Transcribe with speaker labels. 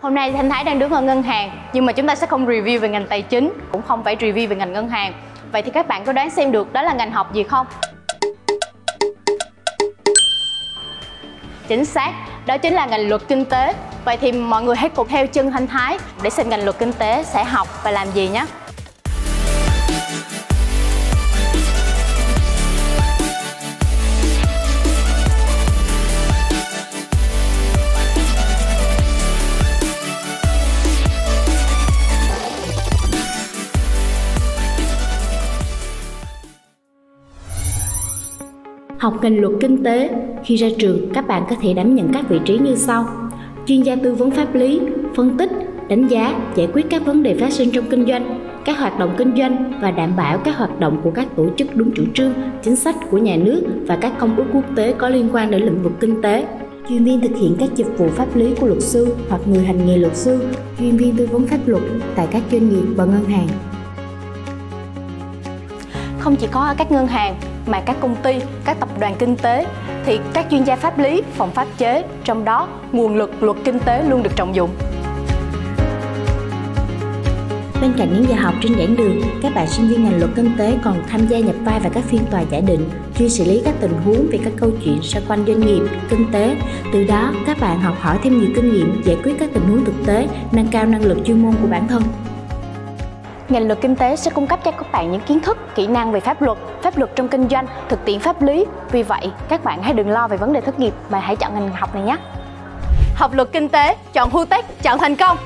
Speaker 1: Hôm nay Thanh Thái đang đứng ở ngân hàng nhưng mà chúng ta sẽ không review về ngành tài chính, cũng không phải review về ngành ngân hàng. Vậy thì các bạn có đoán xem được đó là ngành học gì không? Chính xác, đó chính là ngành luật kinh tế. Vậy thì mọi người hãy cùng theo chân Thanh Thái để xem ngành luật kinh tế sẽ học và làm gì nhé.
Speaker 2: Học ngành luật kinh tế, khi ra trường các bạn có thể đảm nhận các vị trí như sau: chuyên gia tư vấn pháp lý, phân tích, đánh giá, giải quyết các vấn đề phát sinh trong kinh doanh, các hoạt động kinh doanh và đảm bảo các hoạt động của các tổ chức đúng chủ trương, chính sách của nhà nước và các công ước quốc tế có liên quan đến lĩnh vực kinh tế. Chuyên viên thực hiện các dịch vụ pháp lý của luật sư hoặc người hành nghề luật sư, chuyên viên tư vấn pháp luật tại các doanh nghiệp và ngân hàng.
Speaker 1: Không chỉ có ở các ngân hàng mà các công ty, các tập đoàn kinh tế thì các chuyên gia pháp lý, phòng pháp chế, trong đó nguồn lực luật kinh tế luôn được trọng dụng.
Speaker 2: Bên cạnh những giờ học trên giảng đường, các bạn sinh viên ngành luật kinh tế còn tham gia nhập vai vào các phiên tòa giả định, chuyên xử lý các tình huống về các câu chuyện xoay quanh doanh nghiệp, kinh tế. Từ đó, các bạn học hỏi thêm nhiều kinh nghiệm giải quyết các tình huống thực tế, nâng cao năng lực chuyên môn của bản thân.
Speaker 1: Ngành luật kinh tế sẽ cung cấp cho các bạn những kiến thức, kỹ năng về pháp luật, pháp luật trong kinh doanh, thực tiễn pháp lý. Vì vậy, các bạn hãy đừng lo về vấn đề thất nghiệp mà hãy chọn ngành học này nhé. Học luật kinh tế, chọn HUTECH, chọn thành công.